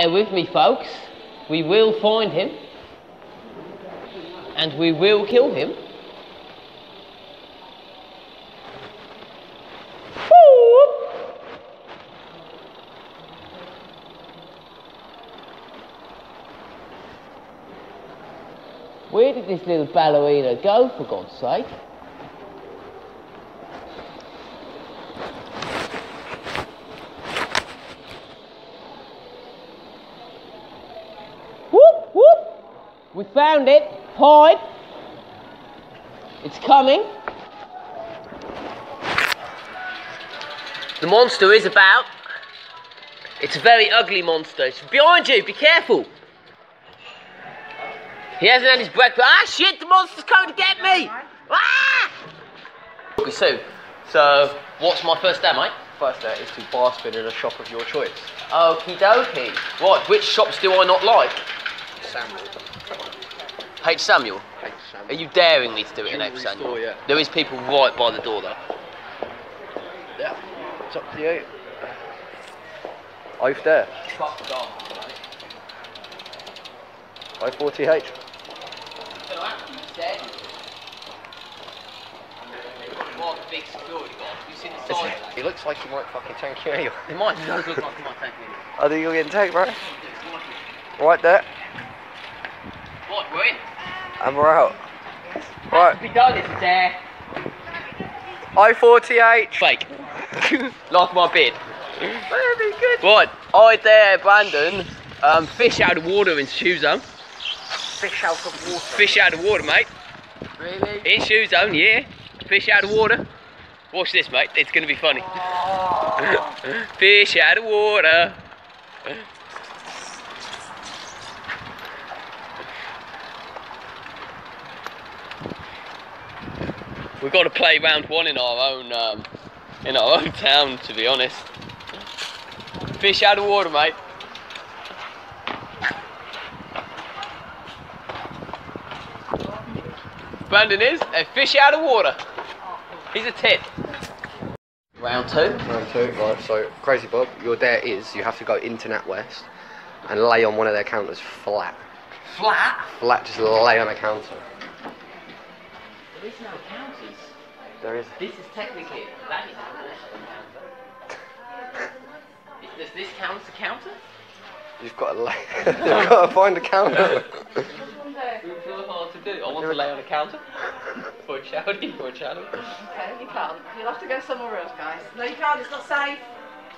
Bear with me, folks. We will find him. And we will kill him. Where did this little ballerina go, for God's sake? Found it. Hide. It's coming. The monster is about. It's a very ugly monster. It's behind you. Be careful. He hasn't had his breakfast. Ah, shit! The monster's coming to get me. Ah! Okay, so, so what's my first day, mate? First day is to bar spin in a shop of your choice. Okie dokie. Right, which shops do I not like? Samuel. H. Samuel. Hey, Are you daring me to do it in H. Samuel? store, yeah. There is people right by the door though. Yeah. It's up to you. Over there. Fuck off. I40H. big security. You seen the? He looks like he might fucking tank you anyway. It might does look like he might take me. I think you're getting tanked, bro. Right there. What, we're in? And we're out. Right. to be done, it's a. I40H. Fake. like my beard. Very good. Right, I there, Brandon. Um, fish out of water in shoe zone. Fish out of water. Fish out of water, mate. Really? In shoe zone, yeah. Fish out of water. Watch this, mate. It's gonna be funny. Fish out of water. We've got to play round one in our own um, in our own town, to be honest. Fish out of water, mate. Brandon is a fish out of water. He's a tit. Round two. Round two. Right, so Crazy Bob, your dare is you have to go into NatWest and lay on one of their counters flat. Flat. Flat, just lay on a counter. There is no counters. There is. This is technically that is a counter. Does this count as a counter? You've got to lay. You've got to find a counter. It's really hard to do. I want to lay on a counter for a charity. For a charity. Okay, you can't. You'll have to go somewhere else, guys. No, you can't. It's not safe.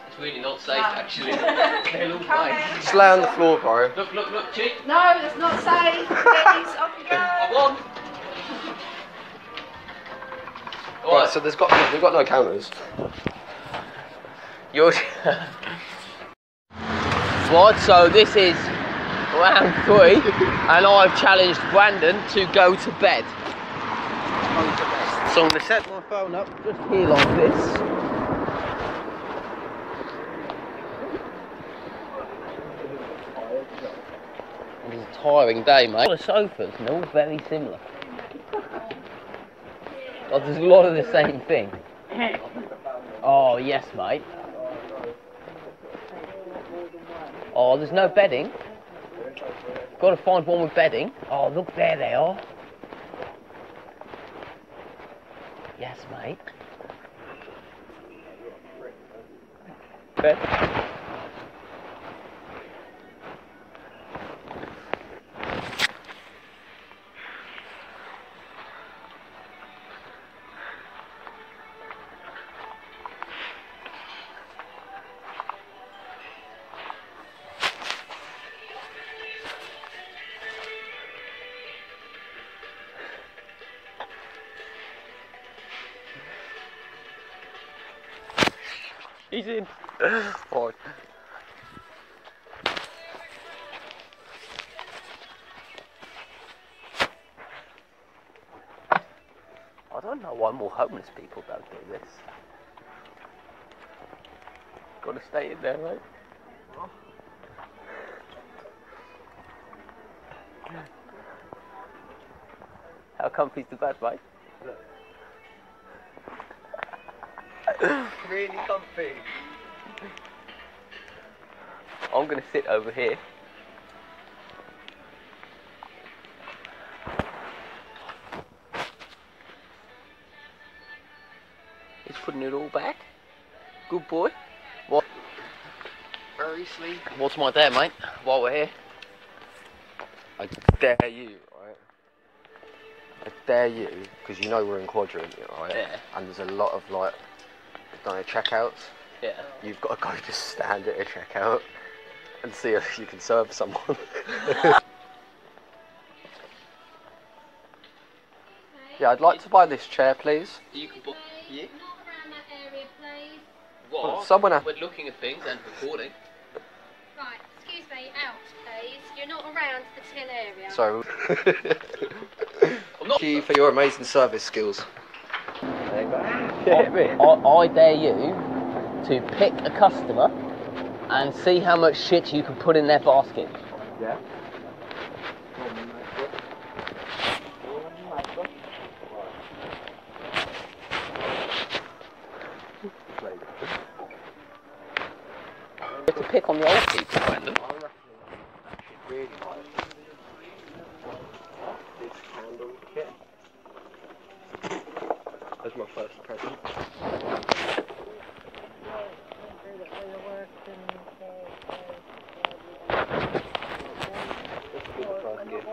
It's really not safe, No. actually. They're fine. just lay on the floor, bro. Look, look, look, cheek. No, it's not safe. Please, off you I go. won. Right, Right, so there's got we've got no counters. Yours. right, so this is round three, and I've challenged Brandon to go to bed. So I'm going to set my phone up just here like this. It was a tiring day, mate. All The sofas, and they're all very similar. Oh, there's a lot of the same thing. Oh, yes, mate. Oh, there's no bedding. Got to find one with bedding. Oh, look, there they are. Yes, mate. Bed. He's in. Right. I don't know why more homeless people don't do this. Got to stay in there, right? How comfy's the bed, mate? Really comfy. I'm gonna sit over here. He's putting it all back. Good boy. What? Very sleep. What's my dare, mate? While we're here. I dare you, right? I dare you, because you know we're in quadrant, right? Yeah. And there's a lot of like, don't know, checkouts. Yeah. You've got to go just stand at a checkout and see if you can serve someone. yeah, I'd like to buy this chair, please. You can book. Yeah. Not around that area, please. What? Someone ha- We're looking at things and recording. Right, excuse me, out, please. You're not around the till area. So, thank you for your amazing service skills. I, I dare you to pick a customer and see how much shit you can put in their basket. Yeah. You have to pick on the old people, Brandon. really like this candle kit. That's my first present. That's a good first gift.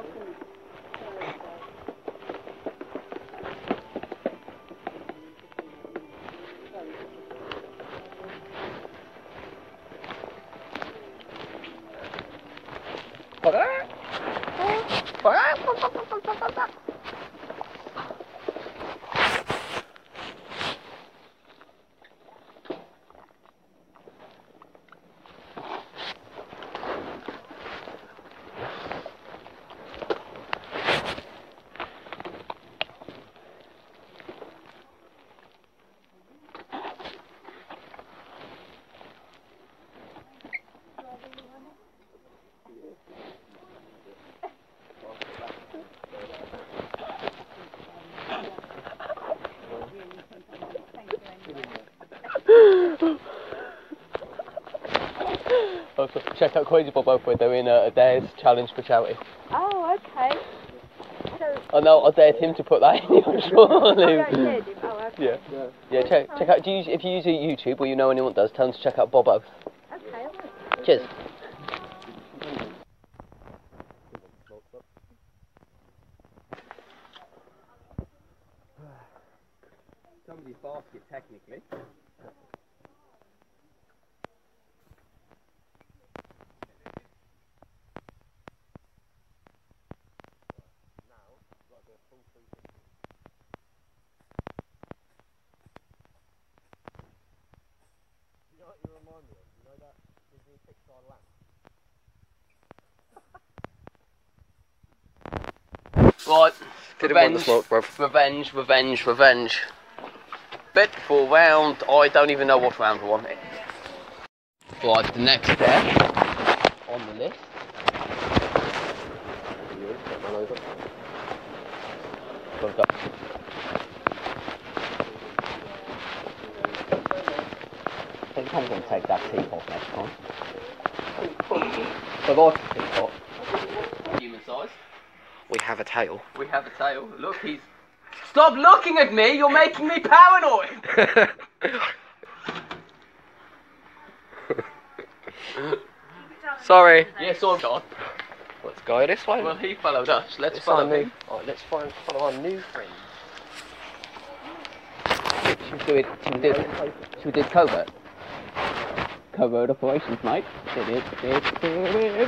Oh, also, check out Crazy Bob over. We're doing uh, a, a dares challenge for charity. Oh, okay. So, I know I dared him to put that in your surely. oh, yeah, you did. Oh, okay. Yeah. Yeah, check, check out. Do you, use- if you use YouTube or you know anyone does, tell them to check out Bob Oath. Okay, I. Cheers. Somebody's basket, technically. Right. Didn't want the revenge, smoke, bruv. Revenge, revenge, revenge. Bet for round, I don't even know what round we're on. Right, the next step on the list. Got to go. I think I'm going to take that teapot next time. I like a teapot. Human size. We have a tail. We have a tail. Look, he's. Stop looking at me! You're making me paranoid! Sorry. Yes, or not. Let's go this way. Well, he followed us. Let's Let's follow find new. him. Right, let's find follow our new friend. Should we do it? Should we do? Should we do covert? Covert operations, mate. Did it? Did it? Did?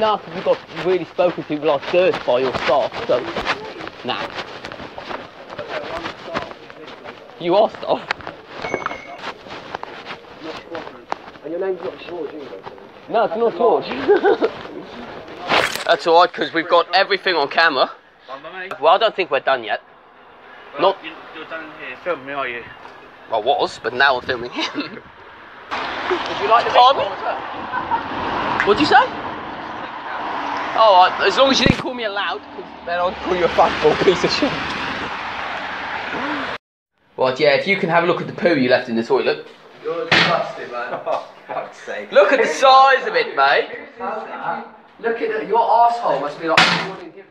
No, because we've got really spoken to like dirt by your staff, so. Nah. You are staff. And your name's not George either. No, it's not George. That's alright, because we've got everything on camera. Well, I don't think we're done yet. Not. You, you're done here filming me, are you? I was, but now I'm filming him. Would you like the Pardon? What'd you say? Oh, as long as you didn't call me a loud, 'cause then I'll call you a fuckball piece of shit. Right, yeah, if you can have a look at the poo you left in the toilet. You're disgusting, man. fuck's sake. Look at the size of it, mate. Look at it, your asshole must be like